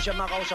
ich ja mal raus.